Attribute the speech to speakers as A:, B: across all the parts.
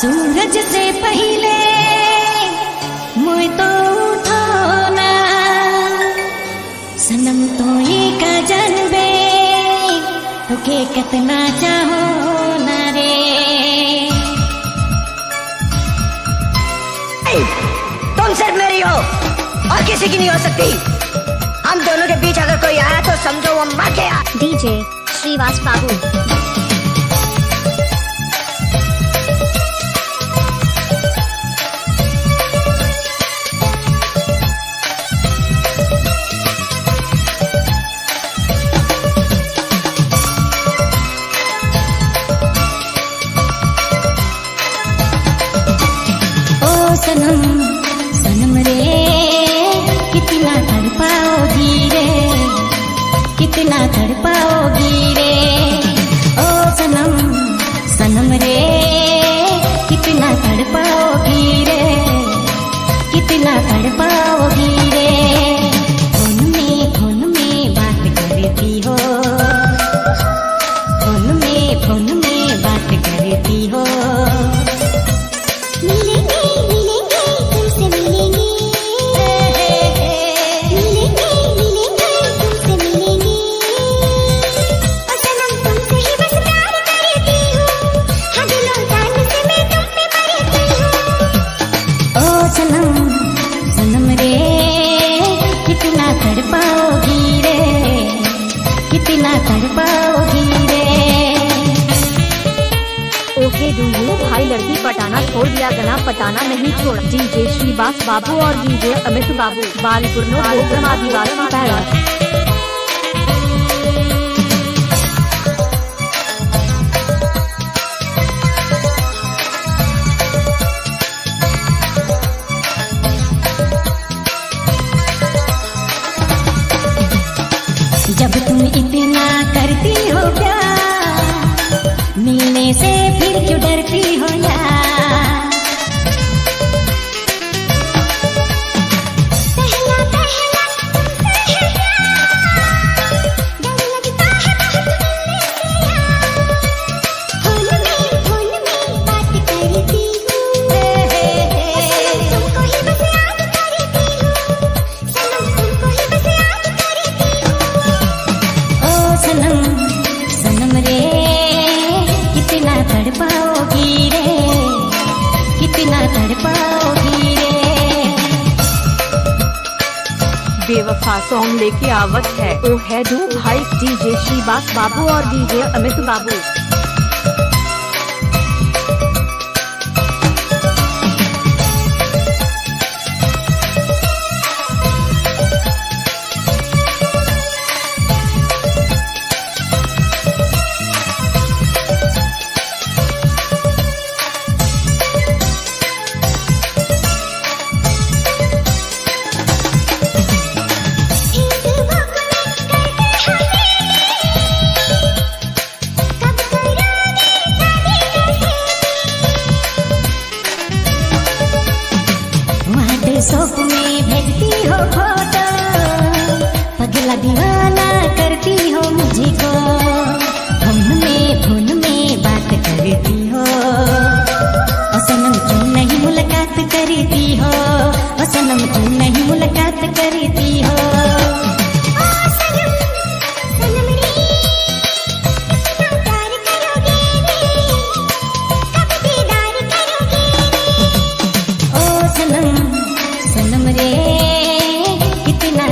A: सूरज से पहले मोय तो उठो ना। सनम तो का जनबे तोके कितना चाहो ना रे।
B: तुम सिर्फ़ मेरी हो और किसी की नहीं हो सकती। हम दोनों के बीच अगर कोई आया तो समझो वो मर गया।
C: डीजे श्रीवास बाबू
A: कितना तड़ पाओगी रे। ओ सनम सनम रे, कितना तड़ पाओगी रे। कितना तड़ रे
D: ओके डू यू भाई लड़की पटाना छोड़ दिया गना पटाना नहीं छोड़। डीजे श्रीवास बाबू और डीजे अमित बाबू। बालपुर आदिवासी
A: मिलने से फिर क्यों डरती हो यार?
D: बेवफा सॉन्ग लेके आवत है। वो है जो भाई, डीजे श्रीवास बाबू और डीजे अमित बाबू।
A: व्हाट्सएप में भेजती हो फ़ोटो। पगला दीवाना करती हो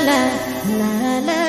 A: la la la la.